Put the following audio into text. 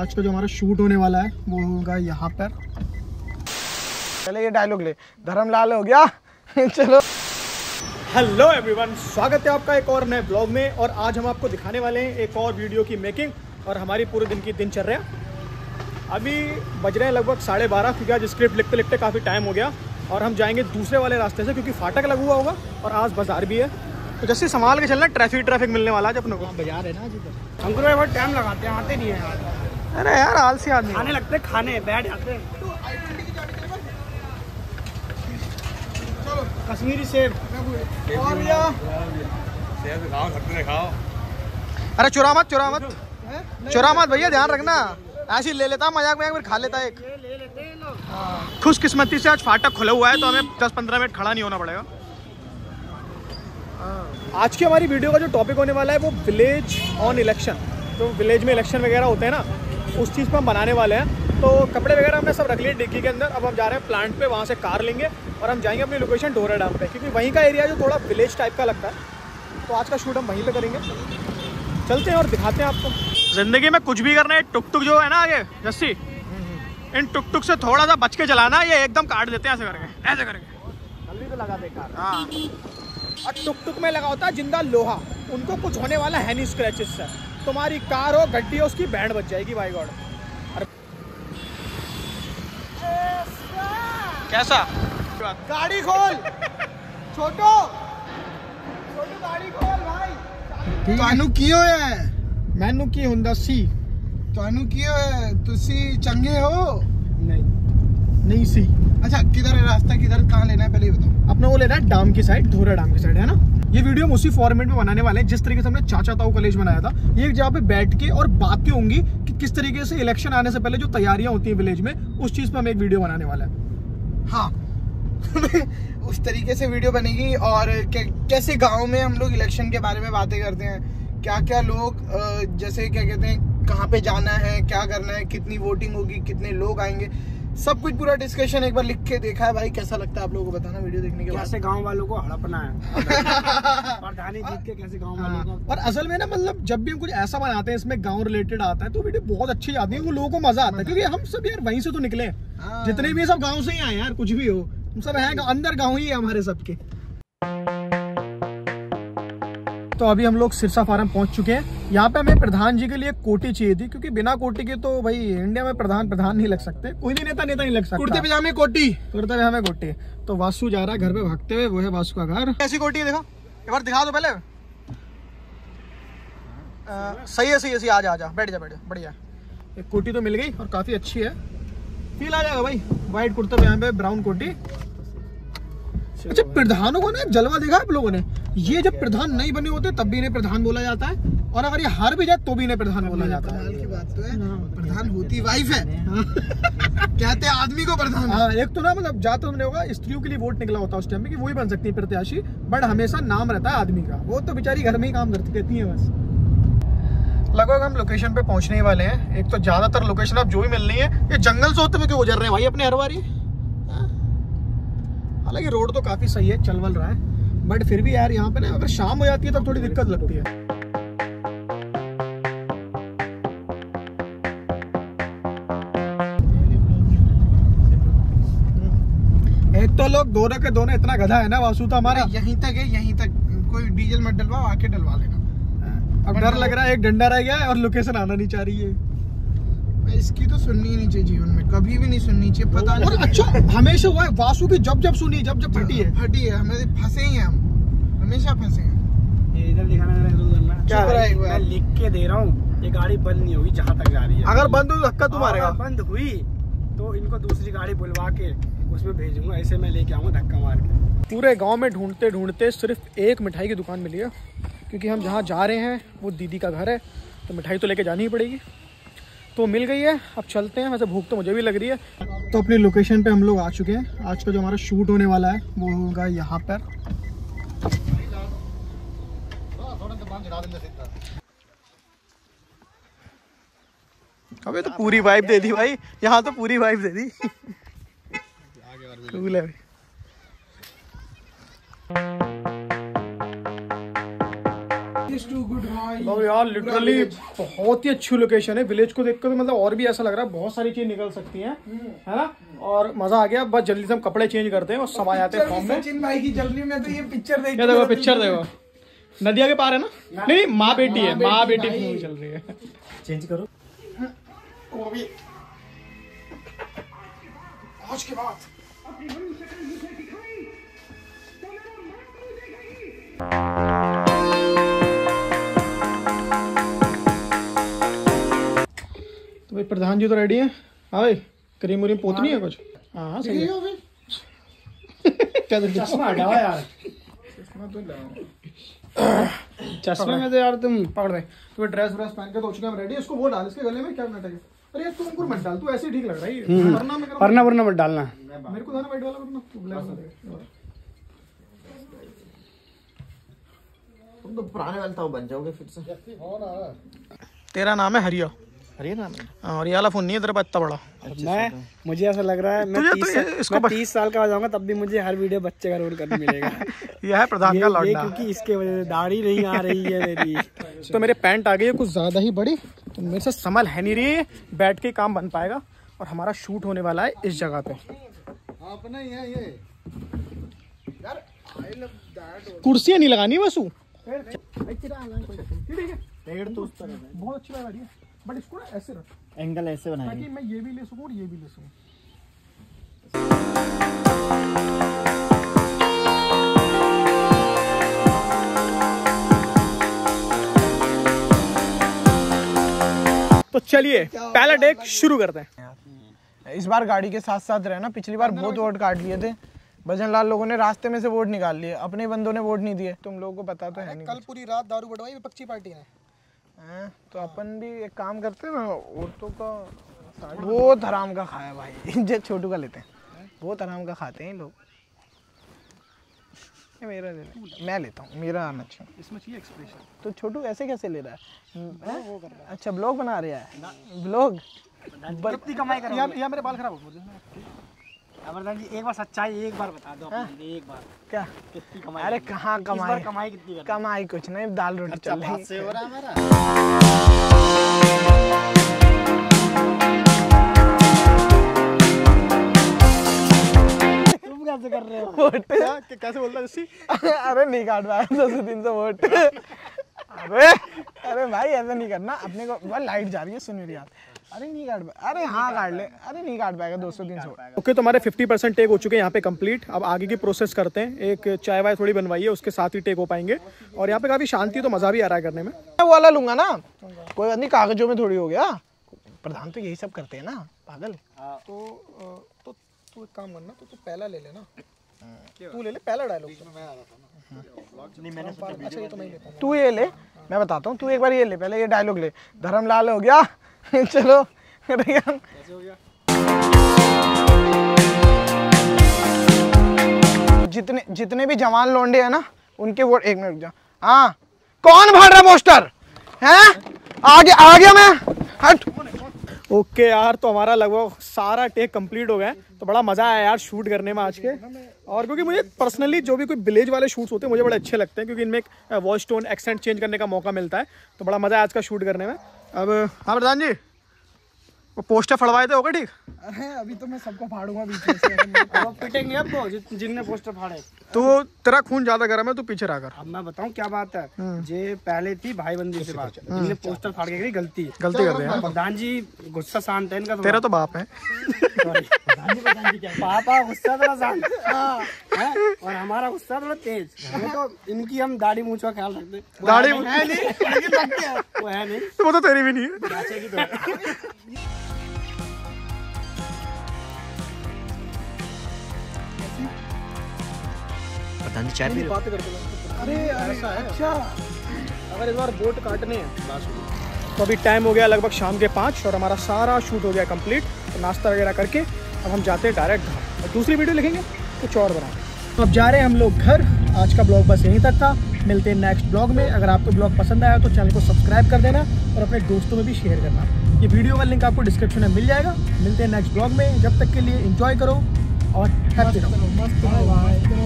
आज का जो हमारा शूट होने वाला है वो होगा यहाँ पर। पहले ये डायलॉग ले। धर्मलाल हो गया। चलो। हेलो एवरीवन स्वागत है आपका एक और नए ब्लॉग में और आज हम आपको दिखाने वाले हैं एक और वीडियो की मेकिंग और हमारी पूरे दिन की दिनचर्या। अभी बज रहे हैं लगभग साढ़े बारह क्योंकि आज स्क्रिप्ट लिखते लिखते काफ़ी टाइम हो गया और हम जाएँगे दूसरे वाले रास्ते से क्योंकि फाटक लगा हुआ होगा और आज बाज़ार भी है। तो जैसे संभाल के चलना ट्रैफ़िक ट्रैफ़िक मिलने वाला है अपने को। बाज़ार है ना आज इधर। अंकुर भाई बहुत टाइम लगाते हैं आते नहीं है यार अरे यार आलसी आदमी। खाने लगते खाने बैठ जाते कश्मीरी सेब। और भैया अरे चुरा मत चुरा मत। चुरा मत भैया ध्यान रखना। ऐसे ले लेता मज़ाक में फिर खा लेता एक। ले लेते हैं खुशकिस्मती से आज फाटक खुला हुआ है तो हमें 10-15 मिनट खड़ा नहीं होना पड़ेगा। आज की हमारी वीडियो का जो टॉपिक होने वाला है वो विलेज ऑन इलेक्शन तो विलेज में इलेक्शन वगैरह होते हैं ना उस चीज़ पर हम बनाने वाले हैं। तो कपड़े वगैरह हमने सब रख लिए डिग्गी के अंदर। अब हम जा रहे हैं प्लांट पे वहाँ से कार लेंगे और हम जाएँगे अपनी लोकेशन डोरा डैम पे। क्योंकि वहीं का एरिया जो थोड़ा विलेज टाइप का लगता है तो आज का शूट हम वहीं पे करेंगे। चलते हैं और दिखाते हैं आपको। ज़िंदगी में कुछ भी करना है टुक टुक जो है ना आगे जस्सी इन टुक टुक से थोड़ा सा बच के चलाना ये एकदम काट देते हैं ऐसे करके ऐसे करके। जल्दी तो लगा दे कार हाँ। और टुक टुक में लगा होता है ज़िंदा लोहा। उनको कुछ होने वाला है नहीं स्क्रैचेस से। तुम्हारी कार हो गड्डी हो उसकी बैंड बच जाएगी बाई गॉड कैसा गाड़ी खोल छोटो छोटो गाड़ी खोल भाई ਤੁਹਾਨੂੰ ਕੀ ਹੋਇਆ ਹੈ ਮੈਨੂੰ ਕੀ ਹੁੰਦਾ ਸੀ ਤੁਹਾਨੂੰ ਕੀ ਹੋਇਆ ਹੈ? ਤੁਸੀਂ चंगे हो नहीं नहीं सी अच्छा किधर है रास्ता किधर कहाँ लेना है पहले ये बताओ अपना वो लेना है डाम की साइड धोरा डाम की साइड है ना ये वीडियो हम उसी फॉर्मेट में बनाने वाले हैं, जिस तरीके से हमने चाचा ताऊ कॉलेज बनाया था। ये जगह पे बैठ के और बातें होंगी कि किस तरीके से इलेक्शन आने से पहले जो तैयारियाँ होती हैं विलेज में, उस चीज़ पे हम एक वीडियो बनाने वाले हैं। हाँ। उस तरीके से वीडियो बनेगी और कैसे गाँव में हम लोग इलेक्शन के बारे में बातें करते हैं। क्या क्या लोग जैसे क्या कहते हैं, कहाँ पे जाना है, क्या करना है, कितनी वोटिंग होगी, कितने लोग आएँगे। सब कुछ पूरा डिस्कशन एक बार लिख के देखा है भाई कैसा लगता है आप लोगों को बताना वीडियो देखने के बाद? कैसे गाँव वालों को हड़पना है? प्रधानी जीत के कैसे गाँव वालों को? और असल में ना मतलब जब भी हम कुछ ऐसा बनाते हैं इसमें गाँव रिलेटेड आता है तो वीडियो बहुत अच्छी आती है वो लोगों को मज़ा आता है क्योंकि हम सब यार वहीं से तो निकले हाँ। जितने भी सब गाँव से ही आए यार कुछ भी हो हम सब है अंदर गाँव ही है हमारे सबके। तो अभी हम लोग सिरसा फार्म पहुँच चुके हैं। यहाँ पे हमें प्रधान जी के लिए कोटी चाहिए थी क्योंकि बिना कोटी के तो भाई इंडिया में प्रधान प्रधान नहीं लग सकते। कोई भी नेता नेता नहीं लग सकता। कुर्ते पजामे कोटी। कुर्ते में हमें कोटी। तो वासु जा रहा है घर पे भागते हुए वो है वासु का घर। कैसी कोटी है देखो। एक बार दिखा दो पहले। सही है सही है सही आ जा आ जा। बैठ जा बैठ जा। बढ़िया। एक कोटी तो मिल गई और काफ़ी अच्छी है। फील आ जाएगा भाई। व्हाइट कुर्ता पजामे पे ब्राउन कोटी। अच्छा प्रधानों को ना जलवा देखा आप लोगों ने। ये जब प्रधान नहीं बने होते तब भी इन्हें प्रधान बोला जाता है। और अगर ये हार भी जाए तो भी इन्हें प्रधान बोला जाता है। कमाल की बात तो है। प्रधान होती वाइफ है। कहते हैं आदमी को प्रधान। हाँ एक तो ना मतलब ज़्यादा हमने होगा स्त्रियों के लिए वोट निकला होता है उस टाइम में कि वही बन सकती है प्रत्याशी बट हमेशा नाम रहता है आदमी का। वो तो बेचारी घर में ही काम करती रहती है बस। लगभग हम लोकेशन पे पहुँचने ही वाले हैं। एक तो ज़्यादातर लोकेशन अब जो भी मिल रही है ये जंगल से होते हुए क्यों गुजर रहे हैं भाई अपने हर बारी? हाँ। हालाँकि रोड तो काफ़ी सही है चल वल रहा है। बट फिर भी यार यहाँ पे ना अगर शाम हो जाती है तब थोड़ी दिक्कत लगती है। एक तो लोग दोनों के दोनों इतना गधा है ना वासु तो हमारा। यहीं तक है यहीं तक। कोई डीजल मत डलवाओ आके डलवा लेना। अब डर लग रहा है एक डंडा रह गया है और लोकेशन आना नहीं चाह रही है। इसकी तो सुननी ही नहीं चाहिए जीवन में कभी भी नहीं सुननी चाहिए पता और नहीं अच्छा हमेशा हुआ है वासु की जब जब सुनी जब जब फटी है। फटी है हमें फंसे ही हैं हम हमेशा फंसे हैं। इधर दिखाना है मैं लिख के दे रहा हूँ ये गाड़ी बंद नहीं होगी जहाँ तक जा रही है। अगर बंद हुई तो धक्का तू मारेगा बंद हुई तो इनको दूसरी गाड़ी बुलवा के उसमें भेजूँगा ऐसे मैं लेके आऊँगा धक्का मार के। पूरे गाँव में ढूंढते ढूंढते सिर्फ़ एक मिठाई की दुकान मिली है क्योंकि हम जहाँ जा रहे हैं वो दीदी का घर है तो मिठाई तो लेके जानी ही पड़ेगी। तो मिल गई है। अब चलते हैं। वैसे भूख तो मुझे भी लग रही है। तो अपनी लोकेशन पे हम लोग आ चुके हैं। आज का जो हमारा शूट होने वाला है, वो होगा यहाँ पर। अबे तो पूरी वाइब दे दी भाई। यहाँ तो पूरी वाइब दे दी। कूल है। भाई मतलब यार लिटरली बहुत ही अच्छी लोकेशन है। विलेज को देखकर तो मतलब और भी ऐसा लग रहा है बहुत सारी चीज़ निकल सकती हैं है ना? और मज़ा आ गया बस जल्दी से हम कपड़े चेंज करते हैं और सब आ जाते हैं फॉर्म में। सचिन भाई की जल्दी में तो ये पिक्चर देख देखो पिक्चर देखो। नदिया के पार है ना? नहीं नहीं माँ बेटी है माँ बेटी मूवी चल रही है। चेंज करो। आज के बाद। भाई प्रधान जी तो रेडी है। हाँ भाई क्रीम व्रीम पोतनी है कुछ? हाँ हाँ, सही है। चश्मा हटाओ यार। चश्मे में तो यार तुम पकड़ दे तो ड्रेस व्रेस पहन के तो हो चुके हम रेडी इसको वो डाल इसके गले में क्या नाटक है? अरे तू अंकुर मत डाल तू ऐसे ठीक लग रहा है। ये। वरना वरना मत डालना। हूँ, मेरे को वाइट वाला वरना तू ब्लैक दे। तुम तो पुराने वाले तो बन जाओगे फिर से। तेरा नाम है हरिया। अरे नाम है हाँ, और ये वाला फ़ोन नहीं है तेरे पास इतना बड़ा। मैं मुझे ऐसा लग रहा है मैं तुझे तीस तो इसको मैं तीस साल का हो जाऊँगा तब भी मुझे हर वीडियो बच्चे का रोल करने मिलेगा। यह है प्रधान का लौंडा। क्योंकि इसके वजह से दाढ़ी नहीं आ रही है मेरी। तो मेरे पैंट आ गई है कुछ ज़्यादा ही बड़ी। तो मेरे से संभल है नहीं रही बैठ के काम बन पाएगा। और हमारा शूट होने वाला है इस जगह पे। अपना ये। यार आई लव दैट कुर्सियाँ नहीं लगानी बसू पेड़ तो बहुत अच्छी लगा रही है। बट इसको ना ऐसे रख। एंगल ऐसे बनाएँगे। ताकि मैं ये भी ले सकूँ और ये भी ले सकूँ। तो चलिए पहला टेक शुरू करते हैं। इस बार गाड़ी के साथ साथ रहना। पिछली बार बहुत वोट काट लिए थे। भजन लाल लोगों ने रास्ते में से वोट निकाल लिए। अपने बंदों ने वोट नहीं दिए। तुम लोगों को पता तो है नहीं कल पूरी रात दारू बढ़वाई विपक्षी पार्टी ने। हैं? तो अपन भी एक काम करते हैं ना औरतों का बहुत हराम का खाया भाई। जे छोटू का लेते हैं। बहुत हराम का खाते हैं लोग। मेरा ले मैं लेता हूँ मेरा आना चाहिए। इसमें चाहिए एक्सप्रेशन तो छोटू ऐसे कैसे ले रहा है? हैं? अच्छा ब्लॉग बना रहा है। ब्लॉग कितनी कमाई करो यार यार मेरे बाल खराब हो गए। अमरदान जी एक बार सच्चाई एक बार बता दो एक बार। क्या? कितनी कमाई अरे कहाँ कमाई? कमाई कितनी कर कमाई कुछ नहीं दाल रोटी चल रही से हो। रहा हमारा। तुम कैसे कर रहे हो? वोट। क्या? कैसे बोलता है अरे नहीं काट पाया दो सौ तीन सौ वोट। अरे अरे भाई ऐसा नहीं करना। अपने को भाई लाइट जा रही है सुन मेरी बात। अरे नहीं काट अरे हाँ काट ले। अरे नहीं काट पाएगा दो सौ तीन सौ ओके तो हमारे 50 परसेंट टेक हो चुके हैं यहाँ पे कंप्लीट अब आगे की प्रोसेस करते हैं। एक चाय वाय थोड़ी बनवाई है उसके साथ ही टेक हो पाएँगे। और यहाँ पे काफ़ी शांति तो मज़ा भी आ रहा है करने में। मैं वो वाला लूँगा ना। कोई बात नहीं कागजों में थोड़ी हो गया। प्रधान तो यही सब करते हैं ना। पागल। तो तो तू एक काम करना तो तू पहला ले लेना। तू ले ले पहला डायलॉग नहीं मैंने सोचा अच्छा ये तो मैं लेता हूँ। तू ये ले मैं बताता हूँ तू एक बार ये ले पहले ये डायलॉग ले। धर्मलाल हो गया। चलो जितने जितने भी जवान लोंडे हैं ना उनके वोट एक मिनट जा। हाँ कौन भाड़ रहा पोस्टर हैं? आगे आ गया मैं हट। ओके यार तो हमारा लगभग सारा टेक कंप्लीट हो गया तो बड़ा मज़ा आया यार शूट करने में आज के। और क्योंकि मुझे पर्सनली जो भी कोई विलेज वाले शूट्स होते हैं, मुझे बड़े अच्छे लगते हैं, क्योंकि इनमें एक वॉइस टोन एक्सेंट चेंज करने का मौका मिलता है। तो बड़ा मज़ा है आज का शूट करने में। अब हाँ प्रधान जी। वो पोस्टर फड़वाए थे होगा ठीक? अरे अभी तो मैं सबको फाड़ूँगा बीच से। अब पिटेंगे आपको जि- जिनने पोस्टर फाड़े। तो तेरा खून ज़्यादा गर्म है तू पीछे रह कर। अब मैं बताऊँ क्या बात है? ये पहले थी भाई बंदी से बात। जिनने पोस्टर फाड़ के करी गलती गलती कर दिया। प्रधान जी गुस्सा शांत है इनका। तेरा तो बाप है। पापा गुस्सा थोड़ा शांत और हमारा गुस्सा थोड़ा तेज। तो इनकी हम दाढ़ी मूछ का ख्याल रखते हैं। दाढ़ी वो है नहीं। वो है नहीं। तो वो तो तेरी भी नहीं है। नहीं चाय पी रहे हो? बात करते अरे ऐसा है अच्छा। अगर इस बार बोट काटने हैं तो अभी टाइम हो गया लगभग शाम के पाँच और हमारा सारा शूट हो गया कंप्लीट तो नाश्ता वगैरह करके अब हम जाते हैं डायरेक्ट घर और दूसरी वीडियो लिखेंगे कुछ और बना तो अब जा रहे हैं हम लोग घर। आज का ब्लॉग बस यहीं तक था। मिलते हैं नेक्स्ट ब्लॉग में। अगर आपको ब्लॉग पसंद आया तो चैनल को सब्सक्राइब कर देना और अपने दोस्तों में भी शेयर करना। ये वीडियो का लिंक आपको डिस्क्रिप्शन में मिल जाएगा। मिलते हैं नेक्स्ट ब्लॉग में। जब तक के लिए इंजॉय करो और हैप्पी रहो।